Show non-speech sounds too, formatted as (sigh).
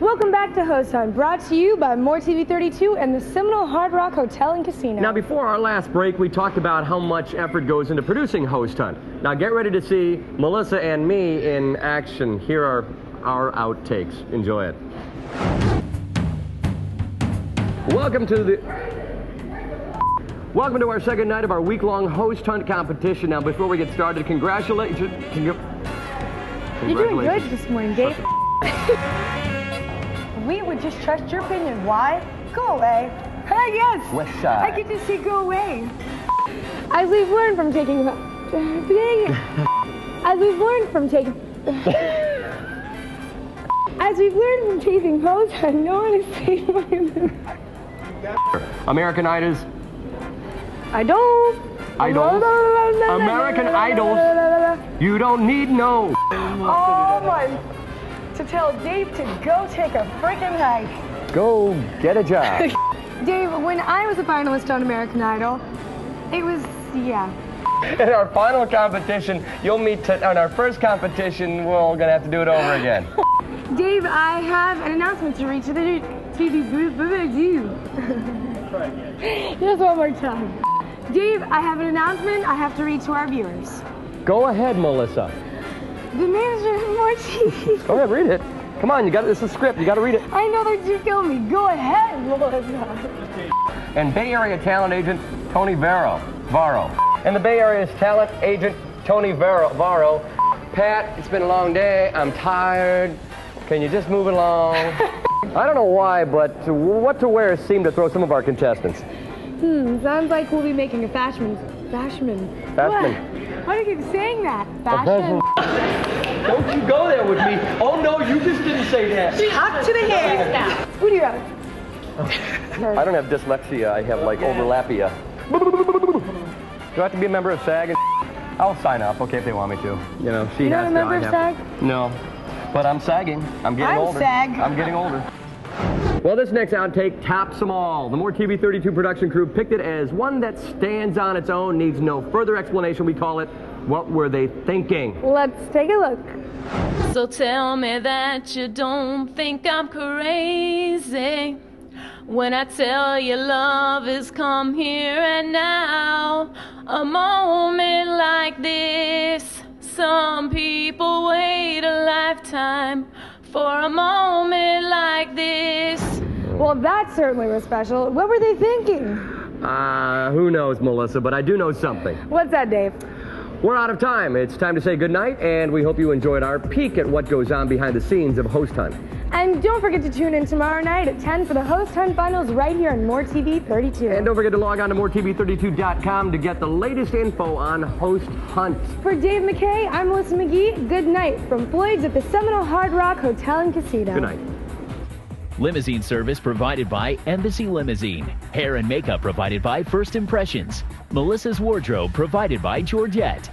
Welcome back to Host Hunt, brought to you by More TV 32 and the Seminole Hard Rock Hotel and Casino. Now, before our last break, we talked about how much effort goes into producing Host Hunt. Now, get ready to see Melissa and me in action. Here are our outtakes. Enjoy it. Welcome to the. Welcome to our second night of our week-long host hunt competition. Now, before we get started, congratulations. You... You're doing good this morning, Dave. (laughs) we would just trust your opinion. Why? Go away. Hey, yes. West I get to see go away. As we've learned from taking. (laughs) Dang it. As we've learned from taking. (laughs) As we've learned from taking host no one is safe. American Idols. I don't. Idols. American Idols. You don't need no. Oh my! Tell Dave to go take a freaking hike. Go get a job. (laughs) Dave, when I was a finalist on American Idol, it was yeah. In our final competition, you'll meet on our first competition. We're all gonna have to do it over again. (laughs) Dave, I have an announcement to read to the TV. (laughs) Just one more time. Dave, I have an announcement I have to read to our viewers. Go ahead, Melissa. The manager of More TV. Go ahead, read it. Come on, you got this is a script. You got to read it. I know that you kill me. Go ahead. And Bay Area talent agent Tony Varo. Varo. And the Bay Area's talent agent Tony Varo. Varo. Pat, it's been a long day. I'm tired. Can you just move along? (laughs) I don't know why, but what to wear seemed to throw some of our contestants. Hmm, sounds like we'll be making a fashion. Fashion. Fashman. Why do you keep saying that? Fashion. Don't you go there with me. Oh no, you just didn't say that. She Up to the hair. Who do you have? I don't have dyslexia. I have like overlappia. Do I have to be a member of SAG? I'll sign up, okay, if they want me to. You know, she You're not has a member I of SAG? No, but I'm sagging. I'm getting I'm older. SAG. I'm getting older. Well, this next outtake tops them all. The More TV 32 production crew picked it as one that stands on its own, needs no further explanation. We call it What Were They Thinking? Let's take a look. So tell me that you don't think I'm crazy when I tell you love has come here and now. A moment like this, some people wait a lifetime for a moment like this. Well, that certainly was special. What were they thinking? Uh, who knows, Melissa, but I do know something. What's that, Dave? We're out of time. It's time to say goodnight, and we hope you enjoyed our peek at what goes on behind the scenes of Host Hunt. And don't forget to tune in tomorrow night at 10 for the Host Hunt Finals right here on More TV 32. And don't forget to log on to moretv32.com to get the latest info on Host Hunt. For Dave McKay, I'm Melissa McGee. Good night from Floyd's at the Seminole Hard Rock Hotel and Casino. Good night. Limousine service provided by Embassy Limousine. Hair and makeup provided by First Impressions. Melissa's wardrobe provided by Georgette.